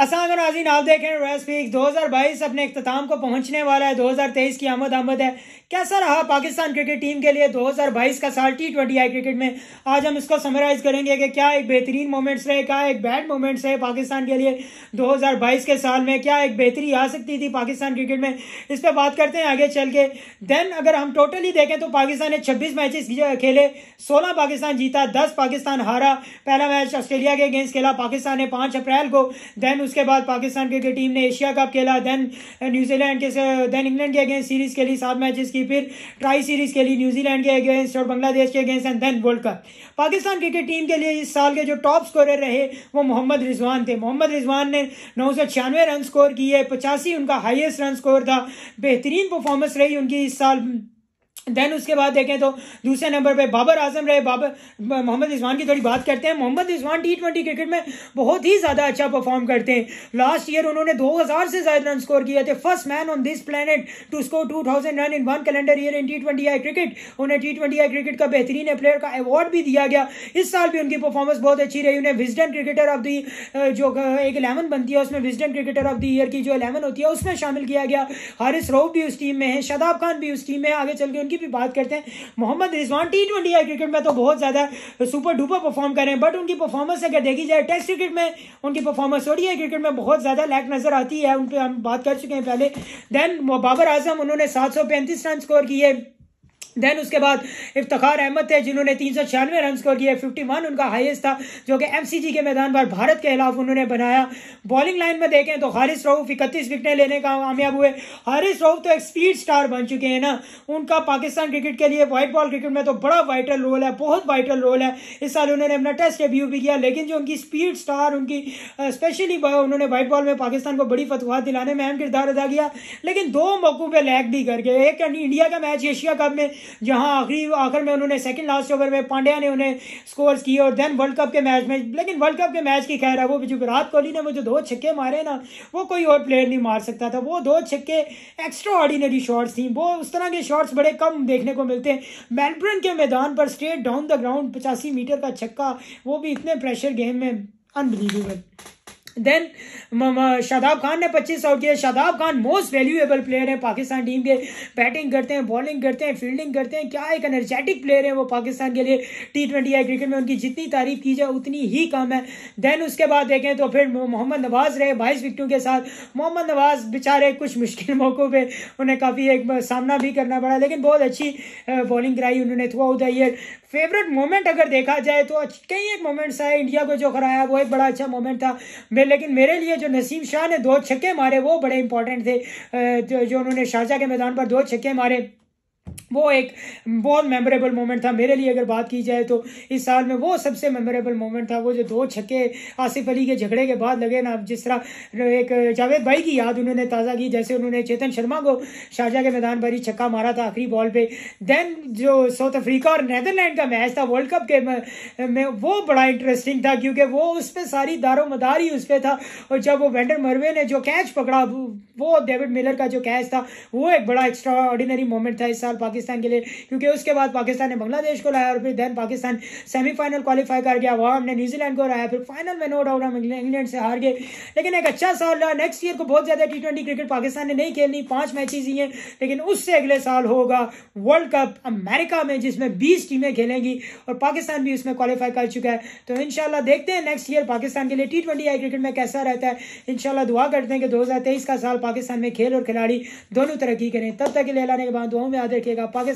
नाजीन आप देख रहे हैं दो हज़ार बाईस अपने अख्ताम को पहुँचने वाला है, दो हज़ार तेईस की आमद आमद है। कैसा रहा पाकिस्तान क्रिकेट टीम के लिए 2022 का साल टी ट्वेंटी आई क्रिकेट में? आज हम इसको समराइज करेंगे कि क्या एक बेहतरीन मोमेंट्स रहे, क्या एक बैड मोमेंट्स रहे पाकिस्तान के लिए 2022 के साल में, क्या एक बेहतरी आ सकती थी पाकिस्तान क्रिकेट में? इस पर बात करते हैं आगे चल के। देन अगर हम टोटली देखें तो पाकिस्तान ने छब्बीस मैचेस खेले, सोलह पाकिस्तान जीता, दस पाकिस्तान हारा। पहला मैच ऑस्ट्रेलिया के अगेंस्ट खेला, पाकिस्तान ने पाँच अप्रैल को। देन उसके बाद पाकिस्तान क्रिकेट टीम ने एशिया कप खेला देन न्यूजीलैंड के देन इंग्लैंड के अगेंस्ट सीरीज़ खेली सात मैचेस की, फिर ट्राई सीरीज़ खेली न्यूजीलैंड के अगेंस्ट और बांग्लादेश के against and then world cup Pakistan cricket team के लिए इस साल के जो टॉप स्कोरर रहे, वो मोहम्मद रिजवान थे। मोहम्मद रिजवान ने नौ सौ छियानवे रन स्कोर किए, पचासी उनका हाईएस्ट रन स्कोर था। बेहतरीन परफॉर्मेंस रही उनकी इस साल। देन उसके बाद देखें तो दूसरे नंबर पे बाबर आज़म रहे। बाबर, मोहम्मद रिजवान की थोड़ी बात करते हैं। Mohammad Rizwan T twenty cricket में बहुत ही ज़्यादा अच्छा परफॉर्म करते हैं। लास्ट ईयर उन्होंने 2000 से ज़्यादा रन स्कोर किए थे। First man on this planet to score 2000 run in one calendar year in T twenty I cricket उन्हें टी ट्वेंटी आई क्रिकेट का बेहतरीन प्लेयर का अवार्ड भी दिया गया। इस साल भी उनकी परफॉर्मेंस बहुत अच्छी रही। उन्हें विजडन क्रिकेटर ऑफ़ दी जो एक इलेवन बनती है, उसमें Wisden cricketer of the year की जो इलेवन होती है, उसमें शामिल किया गया। हारिस रोफ भी उस टीम में है। शदाब खान भी उस टीम में आगे चल के उनकी भी बात करते हैं। Mohammad Rizwan T twenty I cricket में तो बहुत ज़्यादा सुपर डुपर परफॉर्म कर रहे हैं। बट उनकी परफॉर्मेंस अगर देखी जाए टेस्ट क्रिकेट में उनकी परफॉर्मेंस ओडीआई क्रिकेट में बहुत ज़्यादा लैक नज़र आती है। उन पर हम बात कर चुके हैं पहले। देन बाबर आज़म, उन्होंने सात सौ पैंतीस रन स्कोर किए। देन उसके बाद इफ्तार अहमद थे, जिन्होंने तीन सौ छियानवे रन स्कोर किए। फिफ्टी वन उनका हाईएस्ट था, जो कि एमसीजी के मैदान पर भारत के खिलाफ उन्होंने बनाया। बॉलिंग लाइन में देखें तो हारिस रऊफ इकतीस विकटें लेने का कामयाब हुए। हारिस रऊफ तो एक स्पीड स्टार बन चुके हैं ना। उनका पाकिस्तान क्रिकेट के लिए व्हाइट बॉल क्रिकेट में तो बड़ा वाइटल रोल है, बहुत वाइटल रोल है। इस साल उन्होंने अपना टेस्ट डेब्यू भी किया, लेकिन जो उनकी स्पीड स्टार उनकी स्पेशली उन्होंने व्हाइट बॉल में पाकिस्तान को बड़ी फतवाहत दिलाने में अहम किरदार अदा किया। लेकिन दो मौकों पर लैग भी करके एक इंडिया का मैच एशिया कप में जहाँ आखिरी, आखिर में उन्होंने सेकंड लास्ट ओवर में पांड्या ने उन्हें स्कोर किए और देन वर्ल्ड कप के मैच में, लेकिन वर्ल्ड कप के मैच की खैर है, वो जो विराट कोहली ने वो जो दो छक्के मारे ना, वो कोई और प्लेयर नहीं मार सकता था। वो दो छक्के एक्स्ट्रा ऑर्डिनरी शॉट्स थी। वो उस तरह के शॉट्स बड़े कम देखने को मिलते हैं। मेलबर्न के मैदान पर स्ट्रेट डाउन द ग्राउंड पचासी मीटर का छक्का, वो भी इतने प्रेशर गेम में अनबिलीवेबल देन शादाब खान ने 25 आउट किए Shadab Khan most valuable player है पाकिस्तान टीम के। बैटिंग करते हैं बॉलिंग करते हैं फील्डिंग करते हैं। क्या एक एनर्जेटिक प्लेयर है वो पाकिस्तान के लिए। टी ट्वेंटी आई क्रिकेट में उनकी जितनी तारीफ़ की जाए, उतनी ही कम है। देन उसके बाद देखें तो फिर मोहम्मद नवाज़ रहे बाईस विकटों के साथ। मोहम्मद नवाज़ बेचारे कुछ मुश्किल मौक़ों पर उन्हें काफ़ी एक सामना भी करना पड़ा, लेकिन बहुत अच्छी बॉलिंग कराई उन्होंने throughout the year favourite moment अगर देखा जाए तो कई एक मोमेंट्स आए, इंडिया को जो कराया वो एक बड़ा अच्छा मोमेंट था। मैं लेकिन मेरे लिए जो नसीम शाह ने दो छक्के मारे, वो बड़े इंपॉर्टेंट थे। जो उन्होंने शारजा के मैदान पर दो छक्के मारे। वो एक बहुत मेमोरेबल मोमेंट था। मेरे लिए अगर बात की जाए तो इस साल में वो सबसे मेमोरेबल मोमेंट था। वो जो दो छक्के आसिफ अली के झगड़े के बाद लगे ना, जिस तरह एक जावेद भाई की याद उन्होंने ताज़ा की, जैसे उन्होंने चेतन शर्मा को शाहजहा के मैदान पर ही छक्का मारा था आखिरी बॉल पे। देन जो साउथ अफ्रीका और नैदरलैंड का मैच था वर्ल्ड कप के में वो बड़ा इंटरेस्टिंग था, क्योंकि वो उस पर सारी दारो मदार ही उस पर था। और जब वो वेंडर मरवे ने जो कैच पकड़ा, वो डेविड मिलर का जो कैच था, वो एक बड़ा एक्स्ट्रा ऑर्डिनरी मोमेंट था इस साल पाकिस्तान के लिए, क्योंकि उसके बाद पाकिस्तान ने बांग्लादेश को लाया और फिर देन पाकिस्तान सेमीफाइनल क्वालिफाई कर गया। वहाँ हमने न्यूजीलैंड को लाया फिर फाइनल में नो डाउट हम इंग्लैंड से हार गए। लेकिन एक अच्छा साल रहा। नेक्स्ट ईयर को बहुत ज़्यादा टी ट्वेंटी क्रिकेट पाकिस्तान ने नहीं खेलनी। पाँच मैचेज ही हैं, लेकिन उससे अगले साल होगा वर्ल्ड कप अमेरिका में, जिसमें बीस टीमें खेलेंगी और पाकिस्तान भी उसमें क्वालिफाई कर चुका है। तो इनशाला देखते हैं नेक्स्ट ईयर पाकिस्तान के लिए टी ट्वेंटी आई क्रिकेट में कैसा रहता है। इनशाला दुआ करते हैं कि दो का साल पाकिस्तान में खेल और खिलाड़ी दोनों तरक्की करें। तब तक के लिए लाने के बाद दुआओं में याद रखिएगा। पाकिस्तान